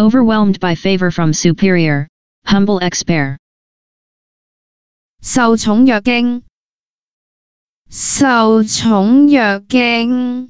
overwhelmed by favor from superior, humble expert. 受寵若驚，受寵若驚。